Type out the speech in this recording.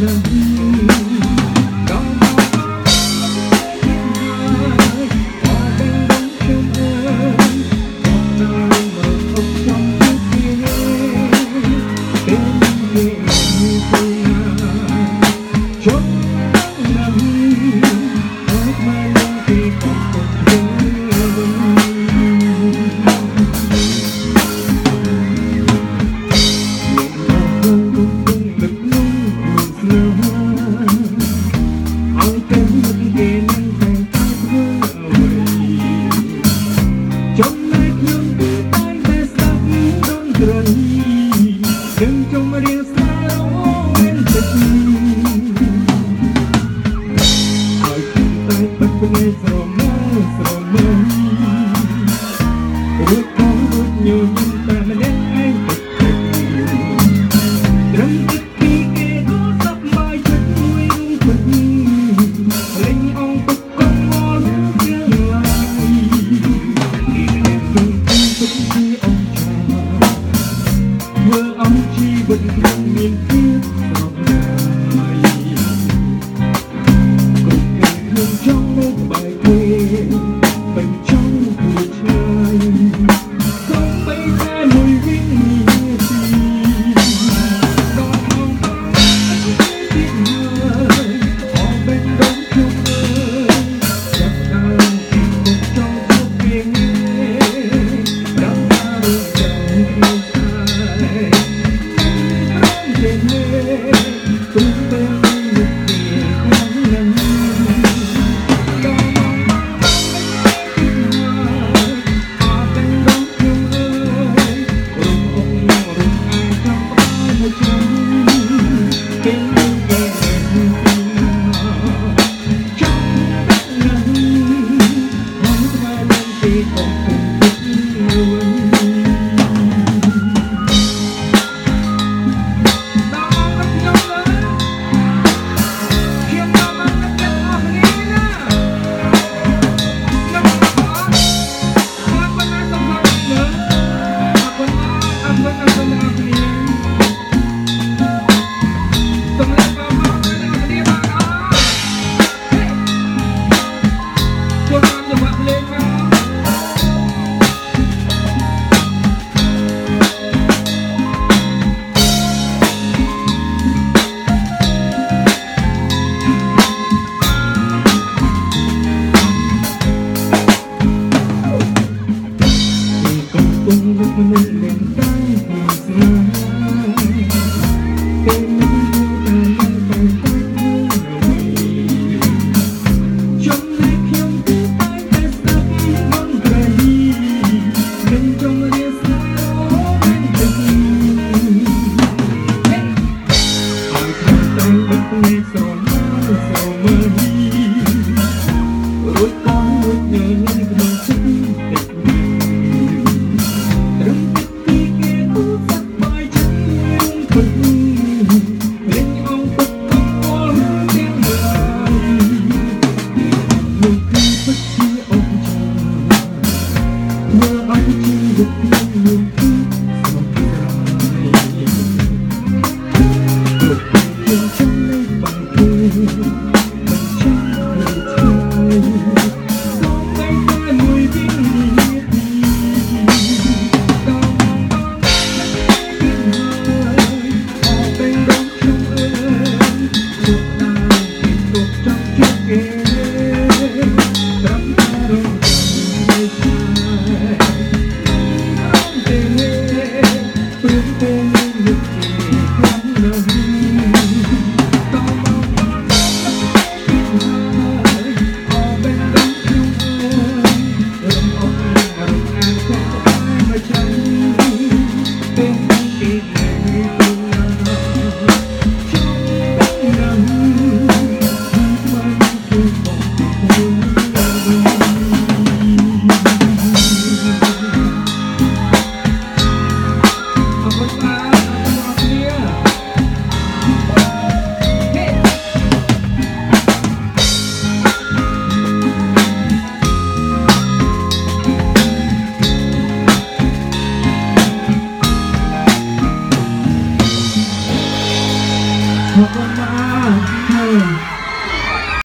love you. You. មនុស្សមិនតាំងពីស្នេហាពេលនេះតាមតែតែចំណែកខ្ញុំគឺតែតែស្ដាប់មិនក្រៃមិនចង់រៀនស្នេហាមិនដឹងហើយខ្ញុំតែមិនដឹង